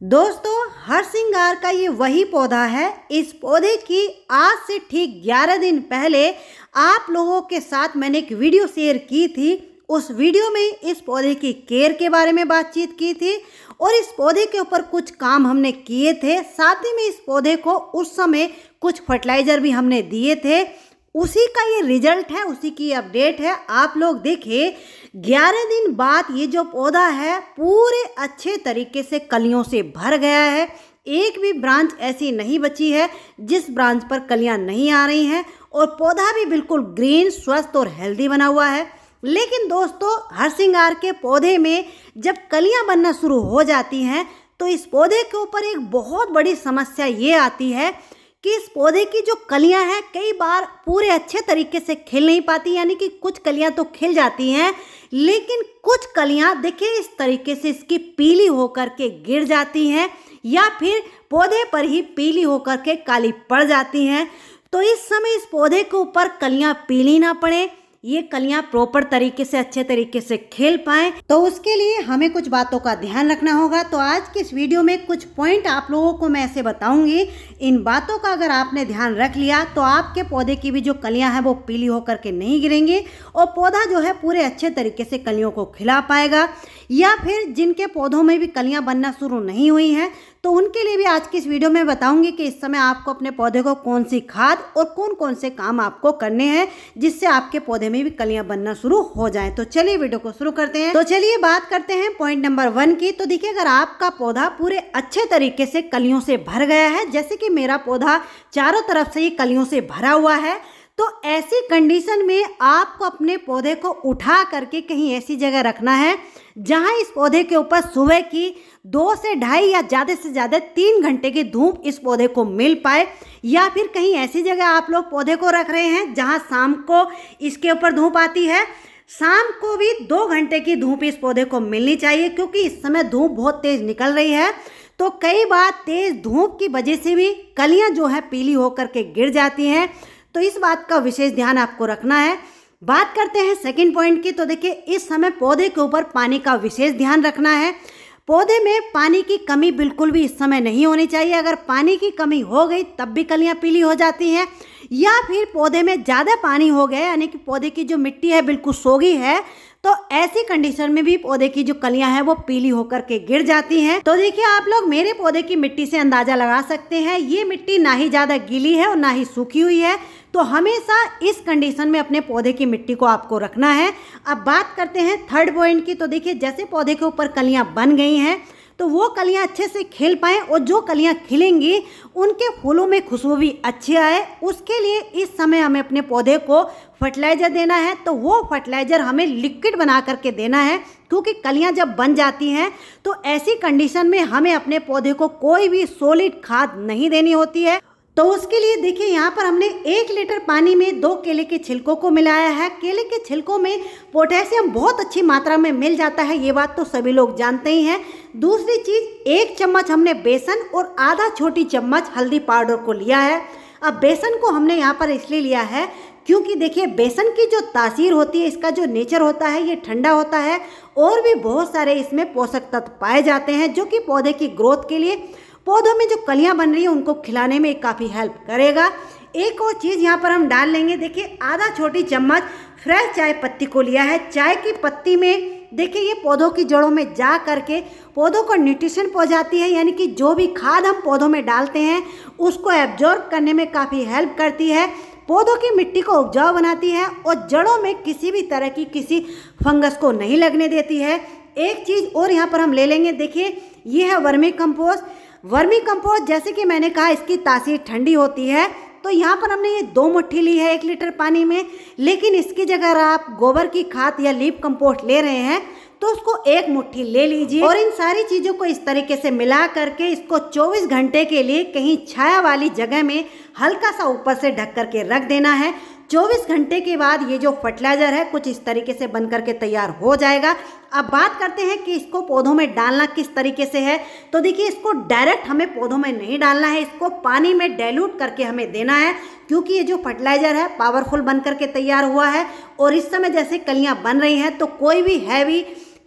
दोस्तों, हर सिंगार का ये वही पौधा है। इस पौधे की आज से ठीक 11 दिन पहले आप लोगों के साथ मैंने एक वीडियो शेयर की थी। उस वीडियो में इस पौधे की केयर के बारे में बातचीत की थी और इस पौधे के ऊपर कुछ काम हमने किए थे। साथ ही में इस पौधे को उस समय कुछ फर्टिलाइज़र भी हमने दिए थे। उसी का ये रिज़ल्ट है, उसी की अपडेट है। आप लोग देखिए, ग्यारह दिन बाद ये जो पौधा है, पूरे अच्छे तरीके से कलियों से भर गया है। एक भी ब्रांच ऐसी नहीं बची है, जिस ब्रांच पर कलियाँ नहीं आ रही हैं और पौधा भी बिल्कुल ग्रीन, स्वस्थ और हेल्दी बना हुआ है। लेकिन दोस्तों हर सिंगार के पौधे में जब कलियाँ बनना शुरू हो जाती हैं तो इस पौधे के ऊपर एक बहुत बड़ी समस्या ये आती है कि इस पौधे की जो कलियाँ हैं, कई बार पूरे अच्छे तरीके से खिल नहीं पाती, यानी कि कुछ कलियाँ तो खिल जाती हैं, लेकिन कुछ कलियाँ देखिए इस तरीके से इसकी पीली होकर के गिर जाती हैं, या फिर पौधे पर ही पीली होकर के काली पड़ जाती हैं। तो इस समय इस पौधे के ऊपर कलियाँ पीली ना पड़े ये कलियाँ प्रॉपर तरीके से, अच्छे तरीके से खेल पाए तो उसके लिए हमें कुछ बातों का ध्यान रखना होगा। तो आज के इस वीडियो में कुछ पॉइंट आप लोगों को मैं ऐसे बताऊँगी। इन बातों का अगर आपने ध्यान रख लिया तो आपके पौधे की भी जो कलियाँ हैं, वो पीली होकर के नहीं गिरेंगी और पौधा जो है पूरे अच्छे तरीके से कलियों को खिला पाएगा। या फिर जिनके पौधों में भी कलियाँ बनना शुरू नहीं हुई हैं तो उनके लिए भी आज की इस वीडियो में बताऊँगी कि इस समय आपको अपने पौधे को कौन सी खाद और कौन कौन से काम आपको करने हैं, जिससे आपके पौधे में भी कलियाँ बनना शुरू हो जाए। तो चलिए वीडियो को शुरू करते हैं। तो चलिए बात करते हैं पॉइंट नंबर वन की। तो देखिए, अगर आपका पौधा पूरे अच्छे तरीके से कलियों से भर गया है, जैसे कि मेरा पौधा चारों तरफ़ से ही कलियों से भरा हुआ है तो ऐसी कंडीशन में आपको अपने पौधे को उठा करके कहीं ऐसी जगह रखना है, जहाँ इस पौधे के ऊपर सुबह की दो से ढाई या ज़्यादा से ज़्यादा तीन घंटे की धूप इस पौधे को मिल पाए, या फिर कहीं ऐसी जगह आप लोग पौधे को रख रहे हैं, जहाँ शाम को इसके ऊपर धूप आती है। शाम को भी दो घंटे की धूप इस पौधे को मिलनी चाहिए, क्योंकि इस समय धूप बहुत तेज़ निकल रही है। तो कई बार तेज़ धूप की वजह से भी कलियाँ जो है पीली होकर के गिर जाती हैं। तो इस बात का विशेष ध्यान आपको रखना है। बात करते हैं सेकेंड पॉइंट की तो देखिए, इस समय पौधे के ऊपर पानी का विशेष ध्यान रखना है। पौधे में पानी की कमी बिल्कुल भी इस समय नहीं होनी चाहिए। अगर पानी की कमी हो गई, तब भी कलियाँ पीली हो जाती हैं। या फिर पौधे में ज़्यादा पानी हो गया यानी कि पौधे की जो मिट्टी है बिल्कुल सोगी है तो ऐसी कंडीशन में भी पौधे की जो कलियाँ हैं वो पीली होकर के गिर जाती हैं। तो देखिए, आप लोग मेरे पौधे की मिट्टी से अंदाज़ा लगा सकते हैं। ये मिट्टी ना ही ज़्यादा गीली है और ना ही सूखी हुई है तो हमेशा इस कंडीशन में अपने पौधे की मिट्टी को आपको रखना है। अब बात करते हैं थर्ड पॉइंट की तो देखिए, जैसे पौधे के ऊपर कलियाँ बन गई हैं तो वो कलियाँ अच्छे से खिल पाएँ और जो कलियाँ खिलेंगी, उनके फूलों में खुशबू भी अच्छी आए। उसके लिए इस समय हमें अपने पौधे को फर्टिलाइज़र देना है। तो वो फर्टिलाइज़र हमें लिक्विड बना करके देना है। क्योंकि कलियाँ जब बन जाती हैं तो ऐसी कंडीशन में हमें अपने पौधे को कोई भी सॉलिड खाद नहीं देनी होती है। तो उसके लिए देखिए, यहाँ पर हमने एक लीटर पानी में दो केले के छिलकों को मिलाया है। केले के छिलकों में पोटेशियम बहुत अच्छी मात्रा में मिल जाता है, ये बात तो सभी लोग जानते ही हैं। दूसरी चीज़, एक चम्मच हमने बेसन और आधा छोटी चम्मच हल्दी पाउडर को लिया है। अब बेसन को हमने यहाँ पर इसलिए लिया है क्योंकि देखिए, बेसन की जो तासीर होती है, इसका जो नेचर होता है, ये ठंडा होता है और भी बहुत सारे इसमें पोषक तत्व पाए जाते हैं जो कि पौधे की ग्रोथ के लिए पौधों में जो कलियाँ बन रही हैं, उनको खिलाने में काफ़ी हेल्प करेगा। एक और चीज़ यहाँ पर हम डाल लेंगे, देखिए, आधा छोटी चम्मच फ्रेश चाय पत्ती को लिया है। चाय की पत्ती में, देखिए, ये पौधों की जड़ों में जा करके पौधों को न्यूट्रिशन पहुँचाती है, यानी कि जो भी खाद हम पौधों में डालते हैं, उसको एब्जॉर्ब करने में काफ़ी हेल्प करती है। पौधों की मिट्टी को उपजाऊ बनाती है और जड़ों में किसी भी तरह की किसी फंगस को नहीं लगने देती है। एक चीज़ और यहाँ पर हम ले लेंगे, देखिए, ये है वर्मी कंपोस्ट। वर्मी कंपोस्ट, जैसे कि मैंने कहा, इसकी तासीर ठंडी होती है। तो यहाँ पर हमने ये दो मुट्ठी ली है एक लीटर पानी में। लेकिन इसकी जगह आप गोबर की खाद या लीप कंपोस्ट ले रहे हैं तो उसको एक मुट्ठी ले लीजिए। और इन सारी चीज़ों को इस तरीके से मिला करके इसको 24 घंटे के लिए कहीं छाया वाली जगह में हल्का सा ऊपर से ढक करके रख देना है। 24 घंटे के बाद ये जो फर्टिलाइज़र है, कुछ इस तरीके से बन करके तैयार हो जाएगा। अब बात करते हैं कि इसको पौधों में डालना किस तरीके से है। तो देखिए, इसको डायरेक्ट हमें पौधों में नहीं डालना है, इसको पानी में डाइल्यूट करके हमें देना है, क्योंकि ये जो फर्टिलाइज़र है पावरफुल बन करके तैयार हुआ है। और इस समय जैसे कलियाँ बन रही हैं तो कोई भी हैवी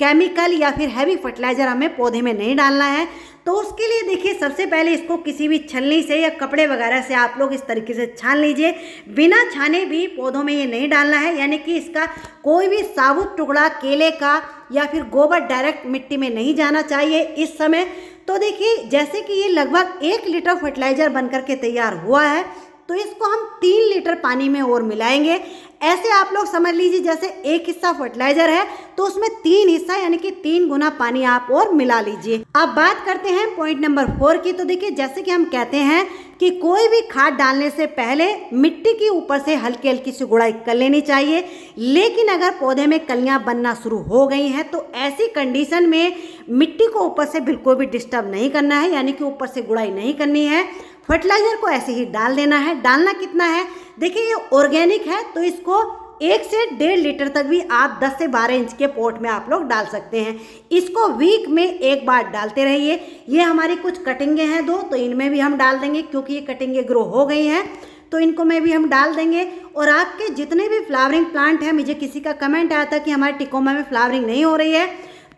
केमिकल या फिर हैवी फर्टिलाइज़र हमें पौधे में नहीं डालना है। तो उसके लिए देखिए, सबसे पहले इसको किसी भी छलनी से या कपड़े वगैरह से आप लोग इस तरीके से छान लीजिए। बिना छाने भी पौधों में ये नहीं डालना है, यानी कि इसका कोई भी साबुत टुकड़ा केले का या फिर गोबर डायरेक्ट मिट्टी में नहीं जाना चाहिए इस समय। तो देखिए, जैसे कि ये लगभग एक लीटर फर्टिलाइज़र बन के तैयार हुआ है तो इसको हम तीन लीटर पानी में और मिलाएँगे। ऐसे आप लोग समझ लीजिए, जैसे एक हिस्सा फर्टिलाइज़र है तो उसमें तीन हिस्सा, यानी कि तीन गुना पानी आप और मिला लीजिए। अब बात करते हैं पॉइंट नंबर फोर की तो देखिए, जैसे कि हम कहते हैं कि कोई भी खाद डालने से पहले मिट्टी के ऊपर से हल्की हल्की सी गुड़ाई कर लेनी चाहिए। लेकिन अगर पौधे में कलियाँ बनना शुरू हो गई हैं तो ऐसी कंडीशन में मिट्टी को ऊपर से बिल्कुल भी डिस्टर्ब नहीं करना है, यानी कि ऊपर से गुड़ाई नहीं करनी है। फर्टिलाइज़र को ऐसे ही डाल देना है। डालना कितना है? देखिए, ये ऑर्गेनिक है तो इसको एक से डेढ़ लीटर तक भी आप 10 से 12 इंच के पोट में आप लोग डाल सकते हैं। इसको वीक में एक बार डालते रहिए। ये हमारी कुछ कटिंगे हैं दो तो इनमें भी हम डाल देंगे, क्योंकि ये कटिंगे ग्रो हो गई हैं। तो इनको में भी हम डाल देंगे। और आपके जितने भी फ्लावरिंग प्लांट हैं, मुझे किसी का कमेंट आया था कि हमारे टिकोमा में फ्लावरिंग नहीं हो रही है।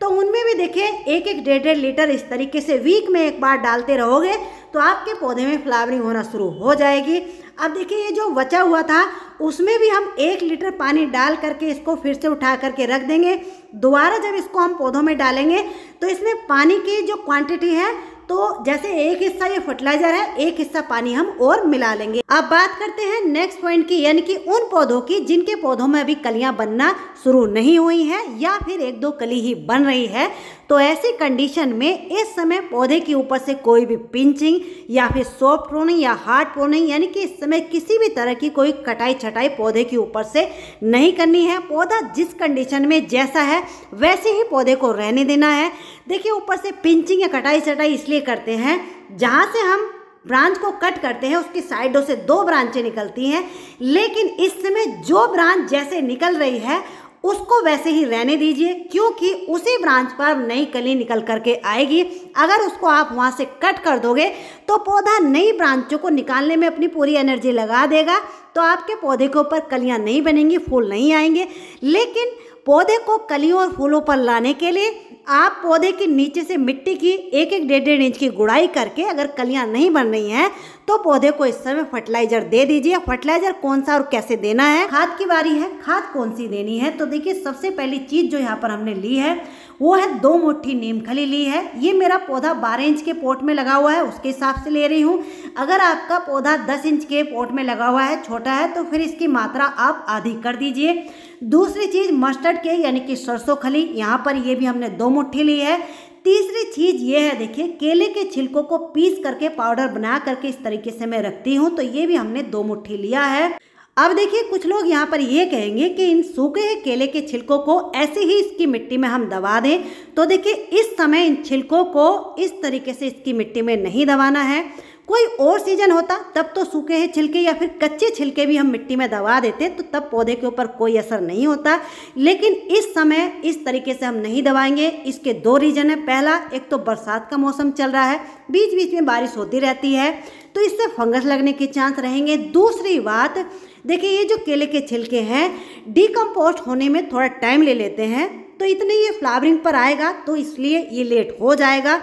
तो उनमें भी देखिए, एक एक डेढ़ डेढ़ लीटर इस तरीके से वीक में एक बार डालते रहोगे। तो आपके पौधे में फ्लावरिंग होना शुरू हो जाएगी। अब देखिए ये जो बचा हुआ था, उसमें भी हम एक लीटर पानी डाल करके इसको फिर से उठा करके रख देंगे। दोबारा जब इसको हम पौधों में डालेंगे तो इसमें पानी की जो क्वांटिटी है तो जैसे एक हिस्सा ये फर्टिलाइज़र है, एक हिस्सा पानी हम और मिला लेंगे। अब बात करते हैं नेक्स्ट पॉइंट की, यानी कि उन पौधों की जिनके पौधों में अभी कलियाँ बनना शुरू नहीं हुई हैं, या फिर एक दो कली ही बन रही है। तो ऐसी कंडीशन में इस समय पौधे के ऊपर से कोई भी पिंचिंग या फिर सॉफ्ट प्रोनिंग या हार्ड प्रोनिंग यानी कि इस समय किसी भी तरह की कोई कटाई छटाई पौधे के ऊपर से नहीं करनी है। पौधा जिस कंडीशन में जैसा है, वैसे ही पौधे को रहने देना है। देखिए, ऊपर से पिंचिंग या कटाई छटाई इसलिए करते हैं, जहाँ से हम ब्रांच को कट करते हैं, उसकी साइडों से दो ब्रांचें निकलती हैं। लेकिन इस समय जो ब्रांच जैसे निकल रही है उसको वैसे ही रहने दीजिए, क्योंकि उसी ब्रांच पर नई कली निकल करके आएगी। अगर उसको आप वहाँ से कट कर दोगे तो पौधा नई ब्रांचों को निकालने में अपनी पूरी एनर्जी लगा देगा। तो आपके पौधे के ऊपर कलियाँ नहीं बनेंगी, फूल नहीं आएँगे। लेकिन पौधे को कलियों और फूलों पर लाने के लिए आप पौधे के नीचे से मिट्टी की एक एक डेढ़ डेढ़ इंच की गुड़ाई करके अगर कलियाँ नहीं बन रही हैं तो पौधे को इस समय फर्टिलाइज़र दे दीजिए। फर्टिलाइज़र कौन सा और कैसे देना है? खाद की बारी है। खाद कौन सी देनी है? तो देखिए, सबसे पहली चीज़ जो यहाँ पर हमने ली है, वो है दो मुट्ठी नीम खली ली है। ये मेरा पौधा बारह इंच के पोट में लगा हुआ है, उसके हिसाब से ले रही हूँ। अगर आपका पौधा दस इंच के पोट में लगा हुआ है, छोटा है तो फिर इसकी मात्रा आप आधी कर दीजिए। दूसरी चीज़ मस्टर्ड के, यानी कि सरसों खली, यहाँ पर ये भी हमने दो मुट्ठी ली है। तीसरी चीज़ ये है, देखिए, केले के छिलकों को पीस करके पाउडर बना करके इस तरीके से मैं रखती हूँ तो ये भी हमने दो मुट्ठी लिया है। अब देखिए, कुछ लोग यहाँ पर ये कहेंगे कि इन सूखे हुए केले के छिलकों को ऐसे ही इसकी मिट्टी में हम दबा दें। तो देखिए, इस समय इन छिलकों को इस तरीके से इसकी मिट्टी में नहीं दबाना है। कोई और सीज़न होता, तब तो सूखे हैं छिलके या फिर कच्चे छिलके भी हम मिट्टी में दबा देते तो तब पौधे के ऊपर कोई असर नहीं होता। लेकिन इस समय इस तरीके से हम नहीं दबाएँगे। इसके दो रीजन है। पहला, एक तो बरसात का मौसम चल रहा है। बीच बीच में बारिश होती रहती है तो इससे फंगस लगने के चांस रहेंगे। दूसरी बात, देखिए ये जो केले के छिलके हैं डिकम्पोस्ट होने में थोड़ा टाइम ले लेते हैं तो इतने ये फ्लावरिंग पर आएगा तो इसलिए ये लेट हो जाएगा।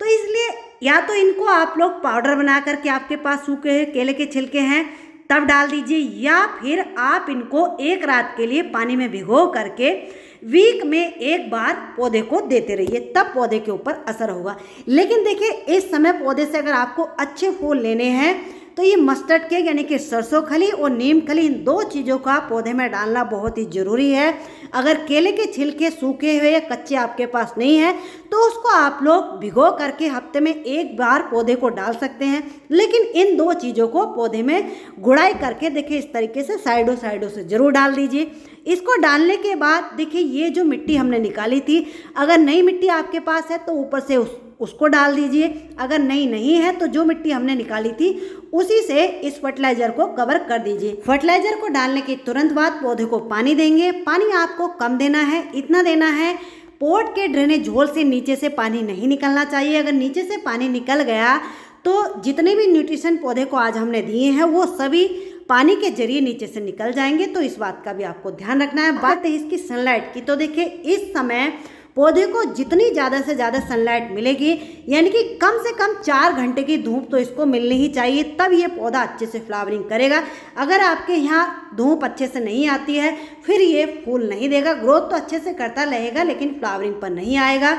तो इसलिए या तो इनको आप लोग पाउडर बना करके आपके पास सूखे केले के छिलके हैं, तब डाल दीजिए, या फिर आप इनको एक रात के लिए पानी में भिगो करके वीक में एक बार पौधे को देते रहिए, तब पौधे के ऊपर असर होगा। लेकिन देखिए, इस समय पौधे से अगर आपको अच्छे फूल लेने हैं तो ये मस्टर्ड केक यानी कि सरसों खली और नीम खली, इन दो चीज़ों का पौधे में डालना बहुत ही ज़रूरी है। अगर केले के छिलके सूखे हुए या कच्चे आपके पास नहीं है तो उसको आप लोग भिगो करके हफ़्ते में एक बार पौधे को डाल सकते हैं। लेकिन इन दो चीज़ों को पौधे में गुड़ाई करके देखिए, इस तरीके से साइडों साइडों से ज़रूर डाल दीजिए। इसको डालने के बाद, देखिए, ये जो मिट्टी हमने निकाली थी, अगर नई मिट्टी आपके पास है तो ऊपर से उस, उसको डाल दीजिए। अगर नई नहीं है तो जो मिट्टी हमने निकाली थी, उसी से इस फर्टिलाइज़र को कवर कर दीजिए। फर्टिलाइज़र को डालने के तुरंत बाद पौधे को पानी देंगे। पानी आपको कम देना है, इतना देना है। पोट के ड्रेनेज झोल से नीचे से पानी नहीं निकलना चाहिए। अगर नीचे से पानी निकल गया तो जितने भी न्यूट्रिशन पौधे को आज हमने दिए हैं, वो सभी पानी के ज़रिए नीचे से निकल जाएँगे तो इस बात का भी आपको ध्यान रखना है। बात है इसकी सनलाइट की तो देखिए, इस समय पौधे को जितनी ज़्यादा से ज़्यादा सनलाइट मिलेगी, यानी कि कम से कम चार घंटे की धूप तो इसको मिलनी ही चाहिए, तब ये पौधा अच्छे से फ्लावरिंग करेगा। अगर आपके यहाँ धूप अच्छे से नहीं आती है, फिर ये फूल नहीं देगा। ग्रोथ तो अच्छे से करता रहेगा, लेकिन फ्लावरिंग पर नहीं आएगा।